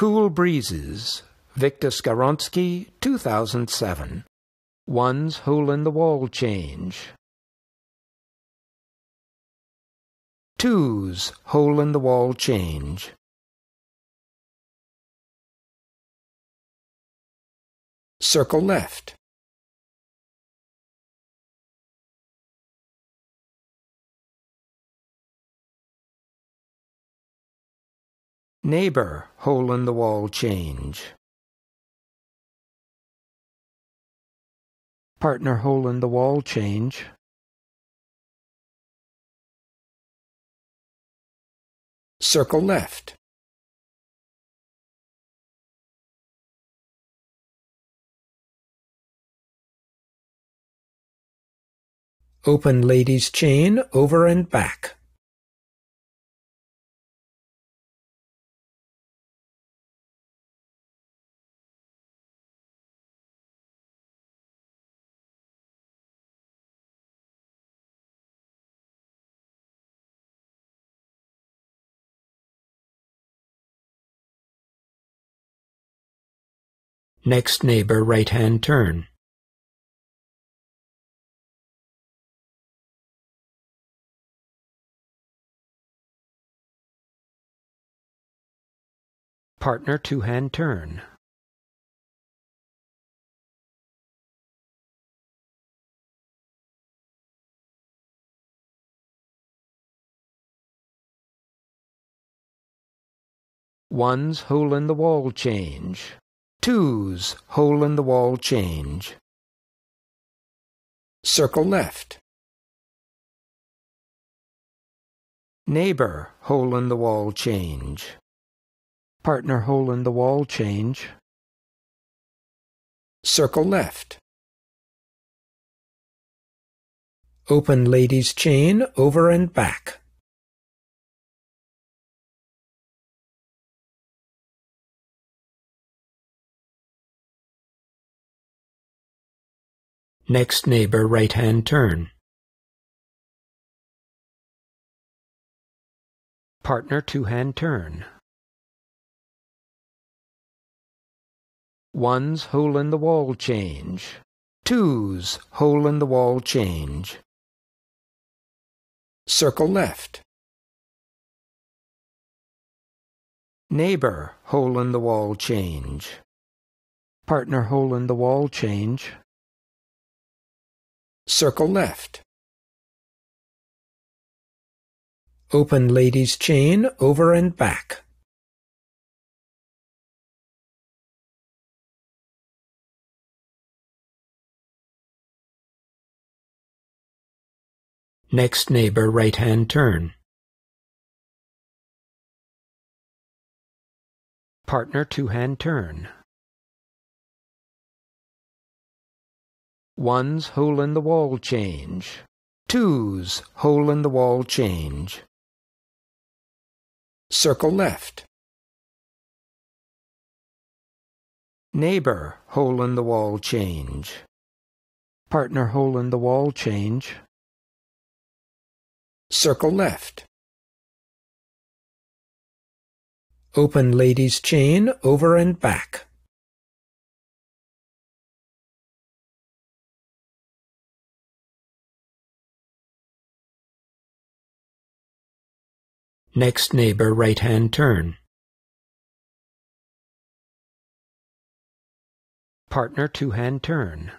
Cool Breezes, Victor Skowronski, 2007. One's Hole in the Wall Change. Two's Hole in the Wall Change. Circle left. Neighbor, hole in the wall change. Partner, hole in the wall change. Circle left. Open ladies chain over and back. Next neighbor right-hand turn. Partner two-hand turn. One's hole in the wall change. Two's hole in the wall change. Circle left. Neighbor hole in the wall change. Partner hole in the wall change. Circle left. Open ladies chain over and back. Next neighbor right-hand turn. Partner two-hand turn. One's hole in the wall change. Two's hole in the wall change. Circle left. Neighbor hole in the wall change. Partner hole in the wall change. Circle left. Open ladies chain over and back. Next neighbor right-hand turn. Partner two-hand turn. One's hole in the wall change. Two's hole in the wall change. Circle left. Neighbor hole in the wall change. Partner hole in the wall change. Circle left. Open ladies chain over and back. Next neighbor right-hand turn. Partner two-hand turn.